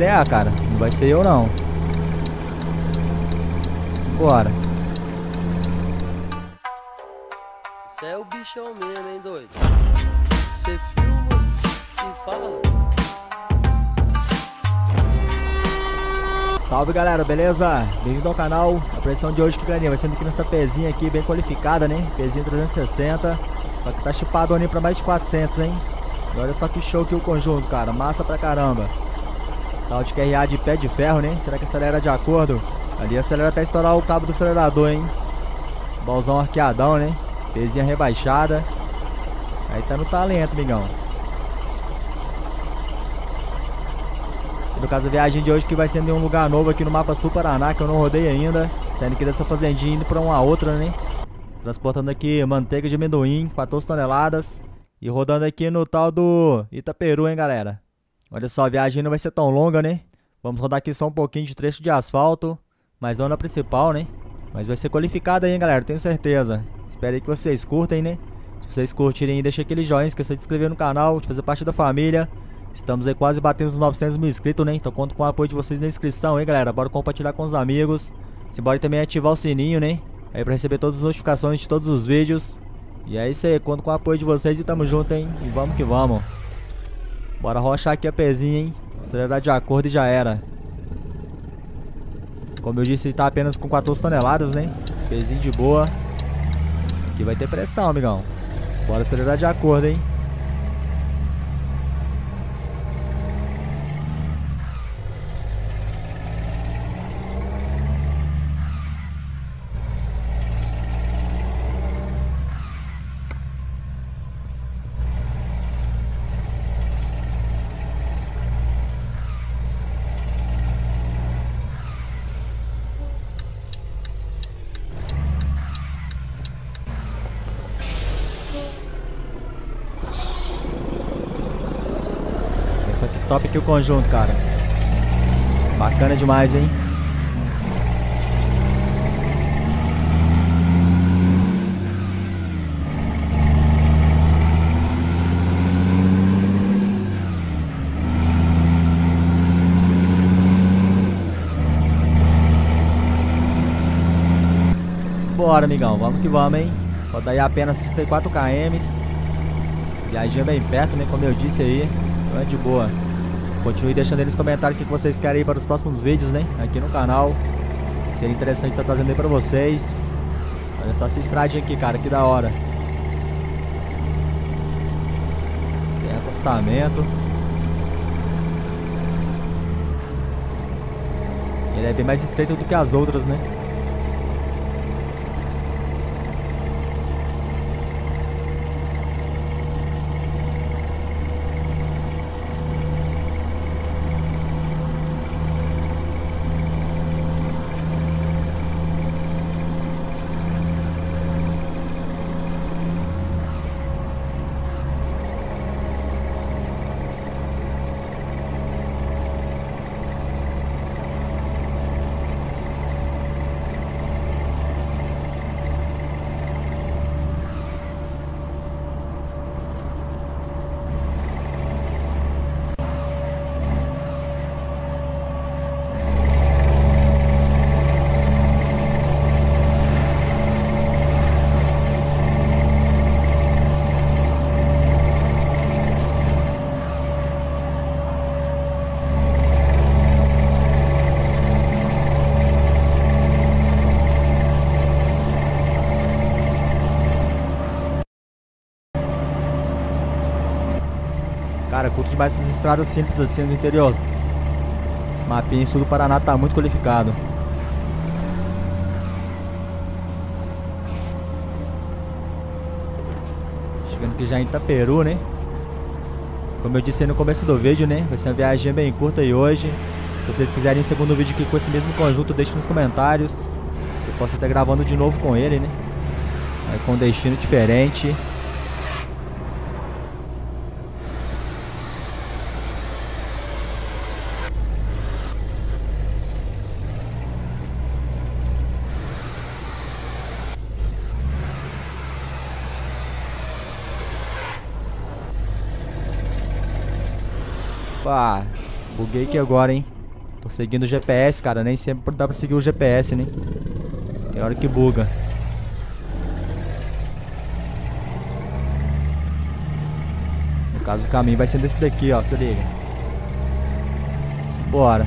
frear, cara. Não vai ser eu, não. Bora. Você é o bichão mesmo, hein, doido? Você filma e fala. Salve galera, beleza? Bem-vindo ao canal. A pressão de hoje que galerinha vai sendo aqui nessa pezinha aqui bem qualificada, né? Pezinha 360. Só que tá chipado ali pra mais de 400, hein? E olha só que show que o conjunto, cara. Massa pra caramba. Tal de QRA de pé de ferro, né? Será que acelera de acordo? Ali acelera até estourar o cabo do acelerador, hein? Balzão arqueadão, né? Pezinha rebaixada. Aí tá no talento, migão. No caso, a viagem de hoje que vai sendo em um lugar novo aqui no mapa Sul Paraná, que eu não rodei ainda. Saindo aqui dessa fazendinha indo pra uma outra, né? Transportando aqui manteiga de amendoim, 14 toneladas. E rodando aqui no tal do Itaperu, hein, galera. Olha só, a viagem não vai ser tão longa, né? Vamos rodar aqui só um pouquinho de trecho de asfalto. Mas não na principal, né? Mas vai ser qualificado aí, hein, galera, tenho certeza. Espero aí que vocês curtem, né? Se vocês curtirem, deixa aquele joinha, esqueça de se inscrever no canal, de fazer parte da família. Estamos aí quase batendo os 900 mil inscritos, né? Então conto com o apoio de vocês na inscrição, hein, galera? Bora compartilhar com os amigos. Se bora também ativar o sininho, né? Aí pra receber todas as notificações de todos os vídeos. E é isso aí, conto com o apoio de vocês e tamo junto, hein? E vamos que vamos. Bora rochar aqui a pezinha, hein? Acelerar de acordo e já era. Como eu disse, ele tá apenas com 14 toneladas, né? Pezinho de boa. Aqui vai ter pressão, amigão. Bora acelerar de acordo, hein? Isso aqui top aqui o conjunto, cara. Bacana demais, hein? Bora, amigão. Vamos que vamos, hein? Rodar aí apenas 64 km. Viagem bem perto, né? Como eu disse aí. Então é de boa. Continue deixando aí nos comentários o que vocês querem para os próximos vídeos, né? Aqui no canal. Seria interessante estar trazendo aí pra vocês. Olha só essa estradinha aqui, cara. Que da hora. Sem acostamento. Ele é bem mais estreito do que as outras, né? Cara, curto demais essas estradas simples assim do interior. Esse mapinha sul do Paraná tá muito qualificado. Chegando aqui já em Itaperu, né? Como eu disse aí no começo do vídeo, né? Vai ser uma viagem bem curta aí hoje. Se vocês quiserem um segundo vídeo aqui com esse mesmo conjunto, deixe nos comentários. Eu posso estar gravando de novo com ele, né? Aí com um destino diferente. Pá, buguei aqui agora, hein? Tô seguindo o GPS, cara. Nem sempre dá pra seguir o GPS, né? Tem hora que buga. No caso, o caminho vai ser desse daqui, ó. Se liga. Bora.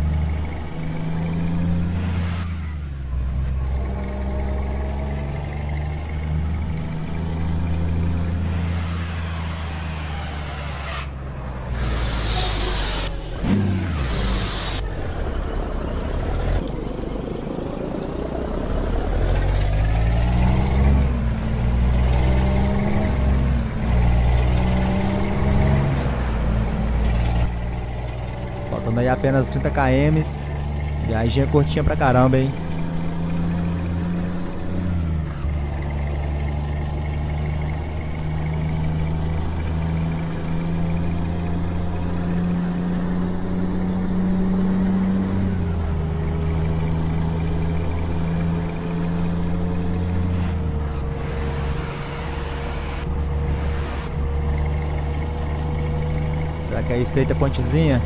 Faltando aí apenas 30 km. Viagem curtinha pra caramba, hein? Será que é estreita pontezinha?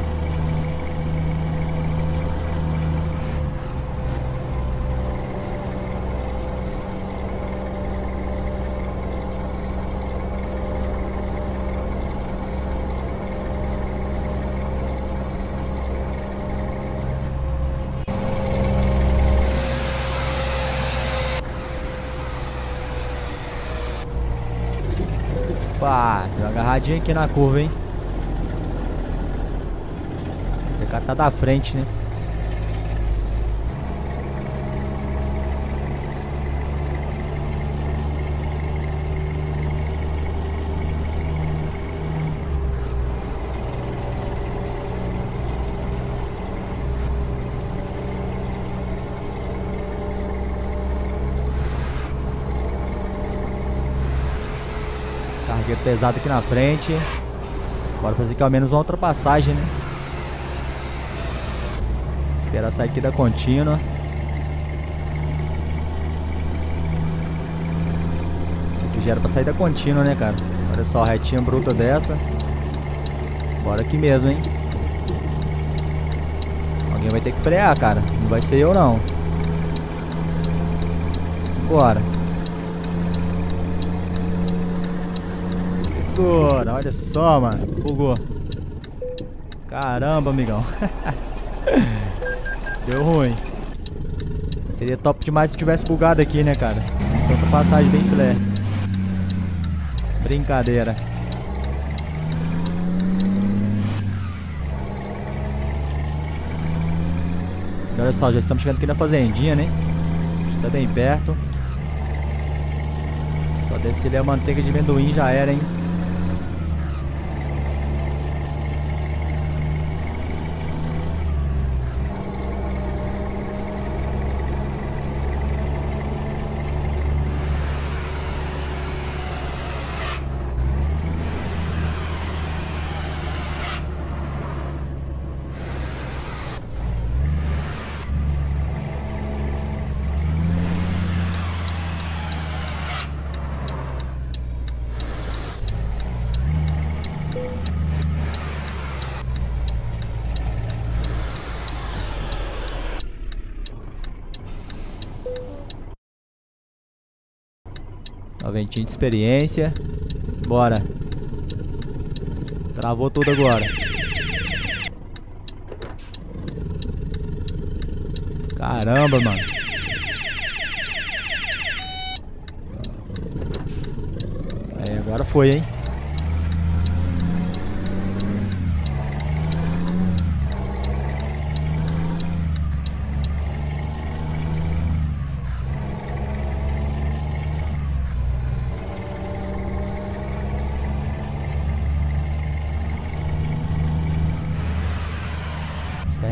Opa, deu uma agarradinha aqui na curva, hein? Tem que tá da frente, né? Pesado aqui na frente. Bora fazer aqui ao menos uma ultrapassagem, né? Esperar sair aqui da contínua. Aqui já era pra sair da contínua, né, cara? Olha só, retinha bruta dessa. Bora aqui mesmo, hein? Alguém vai ter que frear, cara. Não vai ser eu, não. Bora. Olha só, mano. Bugou. Caramba, amigão. Deu ruim. Seria top demais se tivesse bugado aqui, né, cara? Essa outra passagem bem filé. Brincadeira. E olha só, já estamos chegando aqui na fazendinha, né? Já tá bem perto. Só descer a manteiga de amendoim já era, hein? Noventinho de experiência. Bora. Travou tudo agora. Caramba, mano. É, agora foi, hein?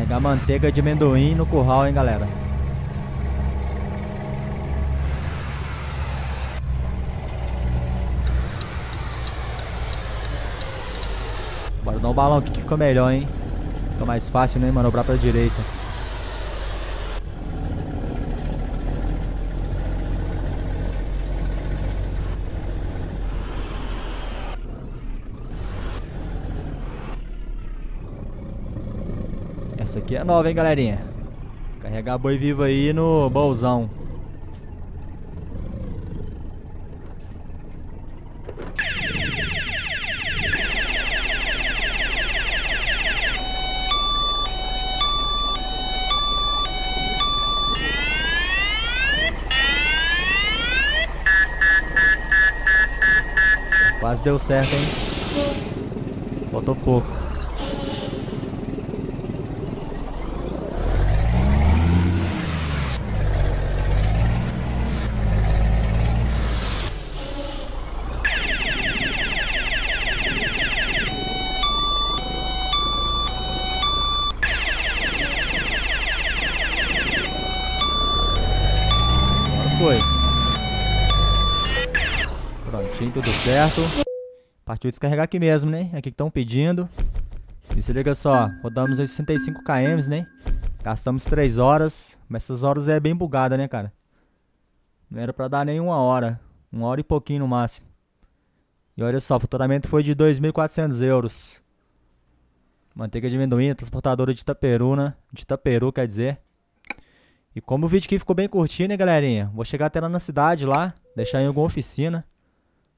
Carregar manteiga de amendoim no curral, hein, galera. Bora dar um balão aqui que fica melhor, hein. Fica mais fácil, né, manobrar pra direita. Essa aqui é nova, hein, galerinha? Carregar boi vivo aí no bolzão. Quase deu certo, hein? Faltou pouco. Agora foi. Prontinho, tudo certo. Partiu descarregar aqui mesmo, né? Aqui que estão pedindo. E se liga só, rodamos aí 65 km, né? Gastamos 3 horas. Mas essas horas é bem bugada, né, cara? Não era pra dar nem uma hora. Uma hora e pouquinho no máximo. E olha só, o faturamento foi de 2.400 euros. Manteiga de amendoim, transportadora de Itaperuna. De Itaperu, quer dizer. E como o vídeo aqui ficou bem curtinho, né, galerinha? Vou chegar até lá na cidade, lá. Deixar em alguma oficina.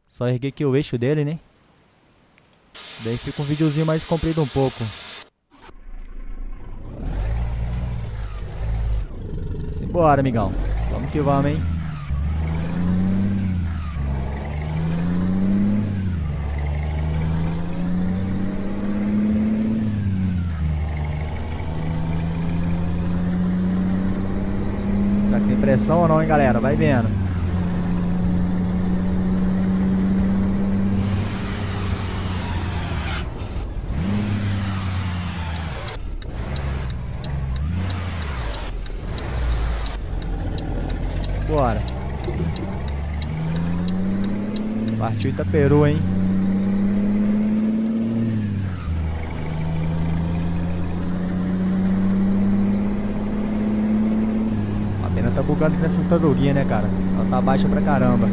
Só erguer aqui o eixo dele, né? Daí fica um videozinho mais comprido um pouco. Simbora, amigão. Vamos que vamos, hein? Será que tem pressão ou não, hein, galera? Vai vendo. Bora. Partiu Itaperu, hein? A pena tá bugando aqui nessa tartaruguinha, né, cara? Ela tá baixa pra caramba.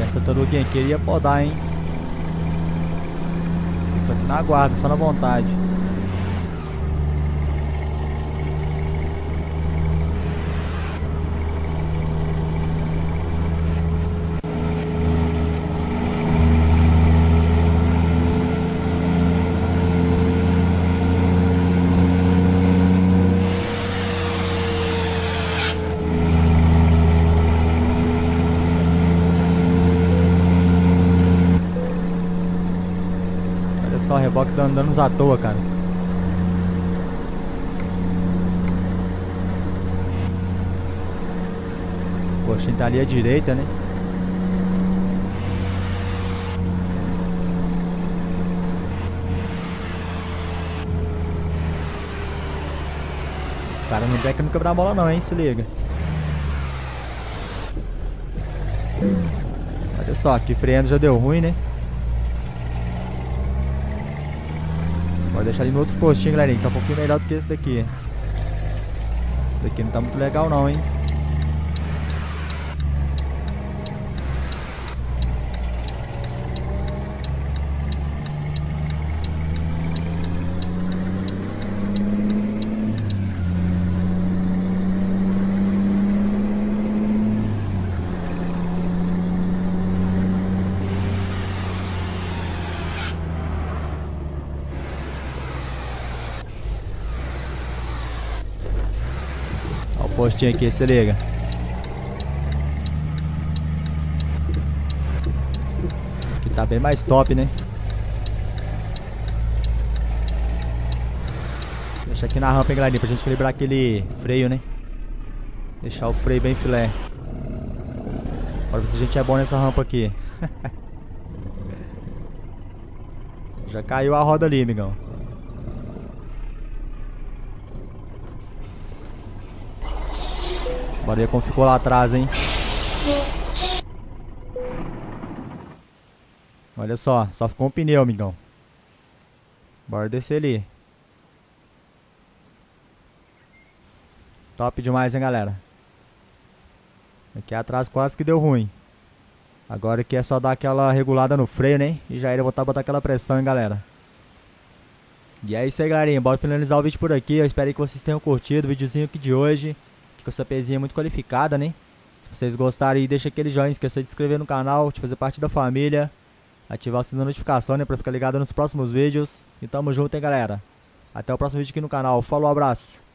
Essa tartaruguinha aqui ele ia podar, hein? Fico aqui na guarda, só na vontade. Olha só, reboque dando danos à toa, cara. Coxinho tá ali à direita, né? Os caras não beca no quebra-mola não, hein? Se liga. Olha só, aqui freando já deu ruim, né? Pode deixar ali no outro postinho, galerinha. Tá um pouquinho melhor do que esse daqui. Esse daqui não tá muito legal não, hein? Postinho aqui, se liga. Aqui tá bem mais top, né? Deixa aqui na rampa, hein, galerinha, pra gente equilibrar aquele freio, né? Deixar o freio bem filé. Bora ver se a gente é bom nessa rampa aqui. Já caiu a roda ali, amigão. Bora ver como ficou lá atrás, hein? Olha só, só ficou um pneu, amigão. Bora descer ali. Top demais, hein, galera. Aqui atrás quase que deu ruim. Agora aqui é só dar aquela regulada no freio, né? E já era voltar a botar aquela pressão, hein, galera. E é isso aí, galerinha. Bora finalizar o vídeo por aqui. Eu espero que vocês tenham curtido o videozinho aqui de hoje. Com essa pezinha muito qualificada, né? Se vocês gostarem, deixa aquele joinha. Esqueça de se inscrever no canal, de fazer parte da família. Ativar o sininho da notificação, né? Pra ficar ligado nos próximos vídeos. E tamo junto, hein, galera. Até o próximo vídeo aqui no canal. Falou, abraço.